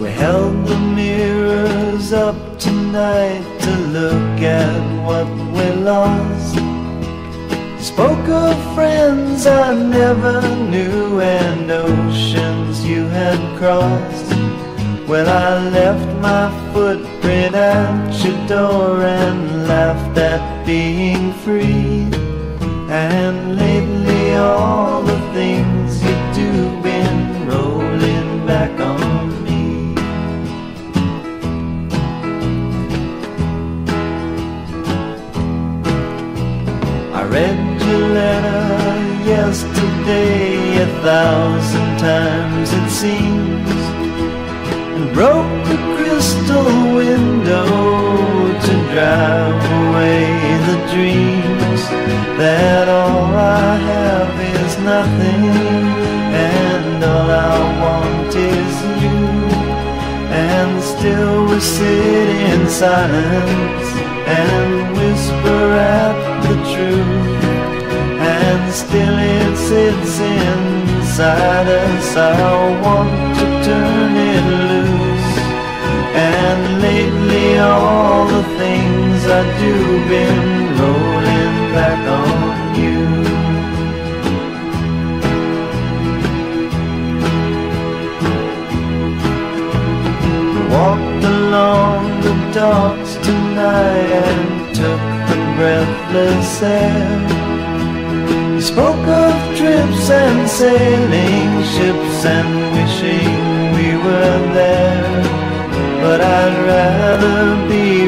We held the mirrors up tonight to look at what we lost. Spoke of friends I never knew and oceans you had crossed. Well, I left my footprint at your door and laughed at being free. And lately, all the things read your letter yesterday a thousand times, it seems and broke the crystal window to drive away the dreams that all I have is nothing and all I want is you and still we sit in silence and whisper at the truth and still it sits inside us. I want to turn it loose. And lately all the things I do been rolling back on you. Walked along the docks tonight and took breathless air He Spoke of trips and sailing ships and wishing we were there. But I'd rather be